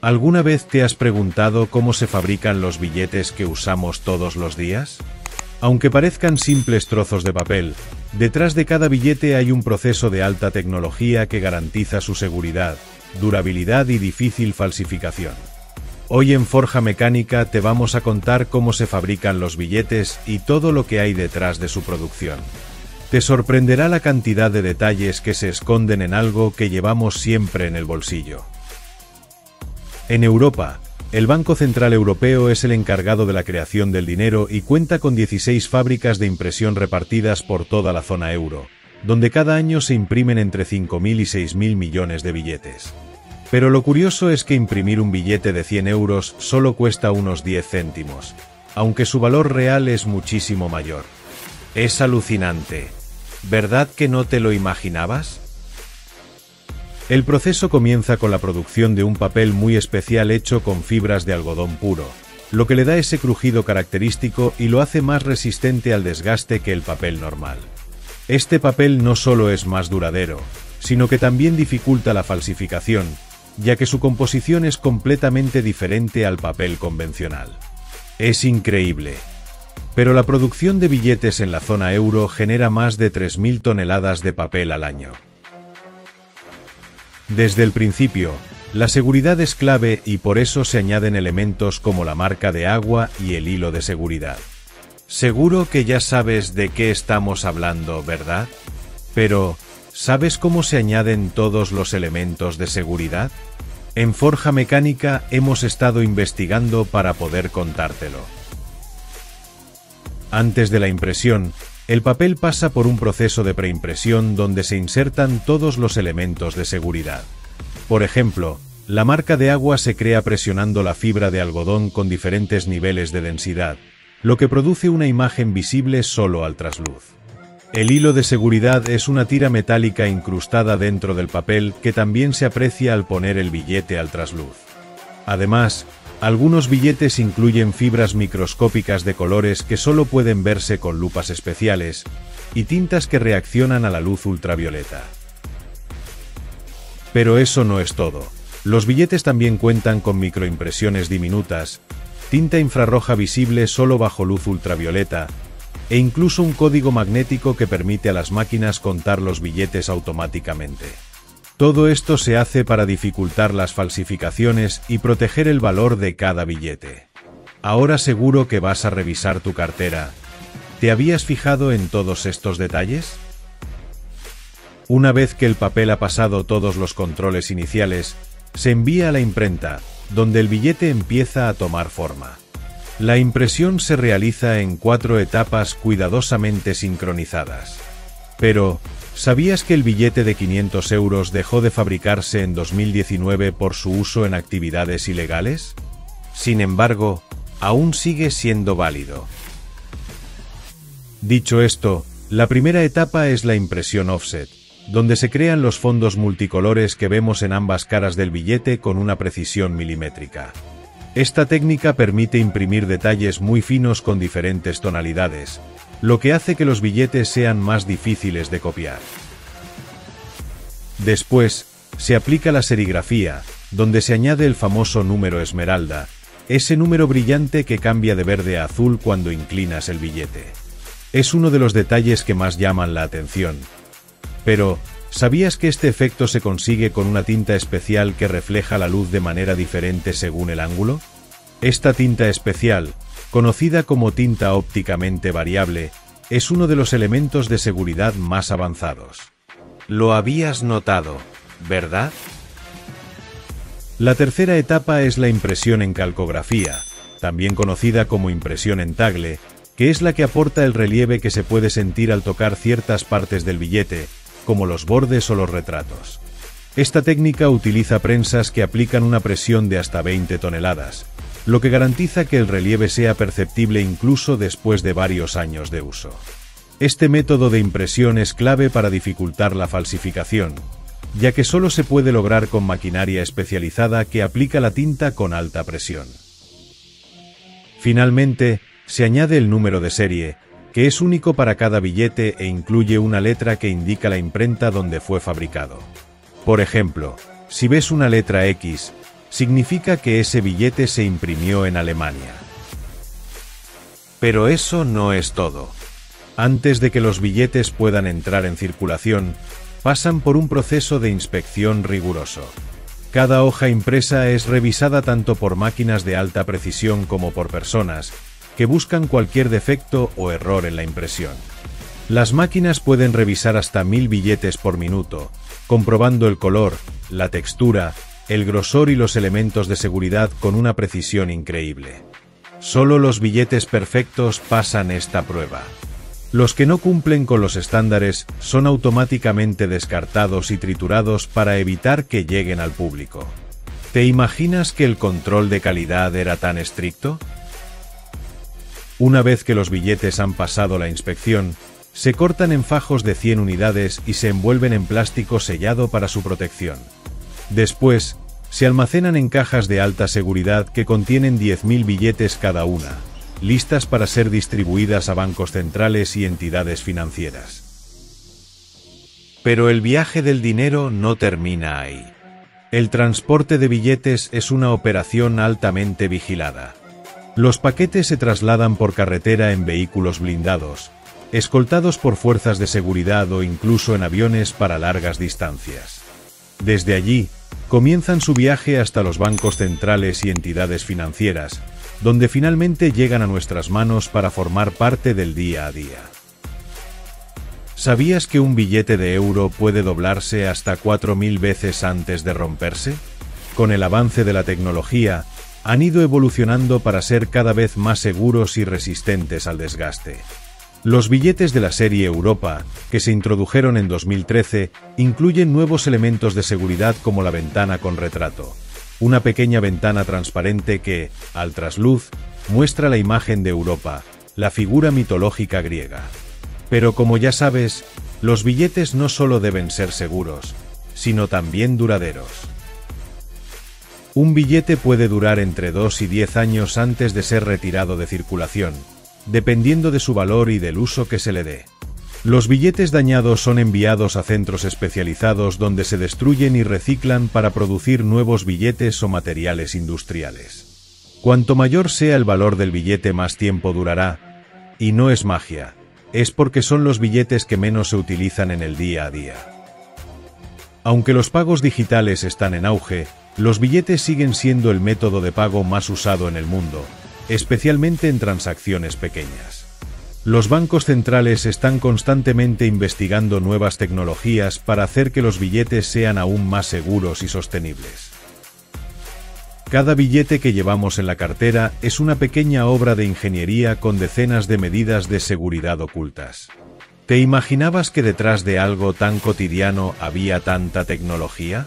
¿Alguna vez te has preguntado cómo se fabrican los billetes que usamos todos los días? Aunque parezcan simples trozos de papel, detrás de cada billete hay un proceso de alta tecnología que garantiza su seguridad, durabilidad y difícil falsificación. Hoy en Forja Mecánica te vamos a contar cómo se fabrican los billetes y todo lo que hay detrás de su producción. Te sorprenderá la cantidad de detalles que se esconden en algo que llevamos siempre en el bolsillo. En Europa, el Banco Central Europeo es el encargado de la creación del dinero y cuenta con 16 fábricas de impresión repartidas por toda la zona euro, donde cada año se imprimen entre 5.000 y 6.000 millones de billetes. Pero lo curioso es que imprimir un billete de 100 euros solo cuesta unos 10 céntimos, aunque su valor real es muchísimo mayor. Es alucinante. ¿Verdad que no te lo imaginabas? El proceso comienza con la producción de un papel muy especial hecho con fibras de algodón puro, lo que le da ese crujido característico y lo hace más resistente al desgaste que el papel normal. Este papel no solo es más duradero, sino que también dificulta la falsificación, ya que su composición es completamente diferente al papel convencional. Es increíble. Pero la producción de billetes en la zona euro genera más de 3.000 toneladas de papel al año. Desde el principio, la seguridad es clave y por eso se añaden elementos como la marca de agua y el hilo de seguridad. Seguro que ya sabes de qué estamos hablando, ¿verdad? Pero, ¿sabes cómo se añaden todos los elementos de seguridad? En Forja Mecánica hemos estado investigando para poder contártelo. Antes de la impresión, el papel pasa por un proceso de preimpresión donde se insertan todos los elementos de seguridad. Por ejemplo, la marca de agua se crea presionando la fibra de algodón con diferentes niveles de densidad, lo que produce una imagen visible solo al trasluz. El hilo de seguridad es una tira metálica incrustada dentro del papel que también se aprecia al poner el billete al trasluz. Además, algunos billetes incluyen fibras microscópicas de colores que solo pueden verse con lupas especiales y tintas que reaccionan a la luz ultravioleta. Pero eso no es todo. Los billetes también cuentan con microimpresiones diminutas, tinta infrarroja visible solo bajo luz ultravioleta, e incluso un código magnético que permite a las máquinas contar los billetes automáticamente. Todo esto se hace para dificultar las falsificaciones y proteger el valor de cada billete. Ahora seguro que vas a revisar tu cartera. ¿Te habías fijado en todos estos detalles? Una vez que el papel ha pasado todos los controles iniciales, se envía a la imprenta, donde el billete empieza a tomar forma. La impresión se realiza en cuatro etapas cuidadosamente sincronizadas. Pero, ¿Sabías que el billete de 500 euros dejó de fabricarse en 2019 por su uso en actividades ilegales? Sin embargo, aún sigue siendo válido. Dicho esto, la primera etapa es la impresión offset, donde se crean los fondos multicolores que vemos en ambas caras del billete con una precisión milimétrica. Esta técnica permite imprimir detalles muy finos con diferentes tonalidades, lo que hace que los billetes sean más difíciles de copiar. Después, se aplica la serigrafía, donde se añade el famoso número esmeralda, ese número brillante que cambia de verde a azul cuando inclinas el billete. Es uno de los detalles que más llaman la atención. Pero, ¿sabías que este efecto se consigue con una tinta especial que refleja la luz de manera diferente según el ángulo? Esta tinta especial, conocida como tinta ópticamente variable, es uno de los elementos de seguridad más avanzados. Lo habías notado, ¿verdad? La tercera etapa es la impresión en calcografía, también conocida como impresión en tagle, que es la que aporta el relieve que se puede sentir al tocar ciertas partes del billete, como los bordes o los retratos. Esta técnica utiliza prensas que aplican una presión de hasta 20 toneladas, lo que garantiza que el relieve sea perceptible incluso después de varios años de uso. Este método de impresión es clave para dificultar la falsificación, ya que solo se puede lograr con maquinaria especializada que aplica la tinta con alta presión. Finalmente, se añade el número de serie, que es único para cada billete e incluye una letra que indica la imprenta donde fue fabricado. Por ejemplo, si ves una letra X, significa que ese billete se imprimió en Alemania. Pero eso no es todo. Antes de que los billetes puedan entrar en circulación, pasan por un proceso de inspección riguroso. Cada hoja impresa es revisada tanto por máquinas de alta precisión como por personas, que buscan cualquier defecto o error en la impresión. Las máquinas pueden revisar hasta mil billetes por minuto, comprobando el color, la textura, el grosor y los elementos de seguridad con una precisión increíble. Solo los billetes perfectos pasan esta prueba. Los que no cumplen con los estándares son automáticamente descartados y triturados para evitar que lleguen al público. ¿Te imaginas que el control de calidad era tan estricto? Una vez que los billetes han pasado la inspección, se cortan en fajos de 100 unidades y se envuelven en plástico sellado para su protección. Después, se almacenan en cajas de alta seguridad que contienen 10.000 billetes cada una, listas para ser distribuidas a bancos centrales y entidades financieras. Pero el viaje del dinero no termina ahí. El transporte de billetes es una operación altamente vigilada. Los paquetes se trasladan por carretera en vehículos blindados, escoltados por fuerzas de seguridad o incluso en aviones para largas distancias. Desde allí, comienzan su viaje hasta los bancos centrales y entidades financieras, donde finalmente llegan a nuestras manos para formar parte del día a día. ¿Sabías que un billete de euro puede doblarse hasta 4.000 veces antes de romperse? Con el avance de la tecnología, han ido evolucionando para ser cada vez más seguros y resistentes al desgaste. Los billetes de la serie Europa, que se introdujeron en 2013, incluyen nuevos elementos de seguridad como la ventana con retrato, una pequeña ventana transparente que, al trasluz, muestra la imagen de Europa, la figura mitológica griega. Pero como ya sabes, los billetes no solo deben ser seguros, sino también duraderos. Un billete puede durar entre 2 y 10 años antes de ser retirado de circulación, dependiendo de su valor y del uso que se le dé. Los billetes dañados son enviados a centros especializados donde se destruyen y reciclan para producir nuevos billetes o materiales industriales. Cuanto mayor sea el valor del billete más tiempo durará. Y no es magia, es porque son los billetes que menos se utilizan en el día a día. Aunque los pagos digitales están en auge, los billetes siguen siendo el método de pago más usado en el mundo, especialmente en transacciones pequeñas. Los bancos centrales están constantemente investigando nuevas tecnologías para hacer que los billetes sean aún más seguros y sostenibles. Cada billete que llevamos en la cartera es una pequeña obra de ingeniería con decenas de medidas de seguridad ocultas. ¿Te imaginabas que detrás de algo tan cotidiano había tanta tecnología?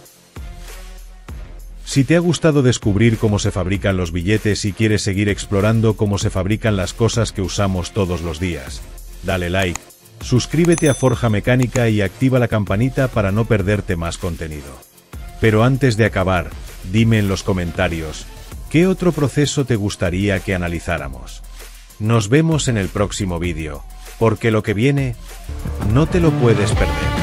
Si te ha gustado descubrir cómo se fabrican los billetes y quieres seguir explorando cómo se fabrican las cosas que usamos todos los días, dale like, suscríbete a Forja Mecánica y activa la campanita para no perderte más contenido. Pero antes de acabar, dime en los comentarios, ¿qué otro proceso te gustaría que analizáramos? Nos vemos en el próximo vídeo, porque lo que viene, no te lo puedes perder.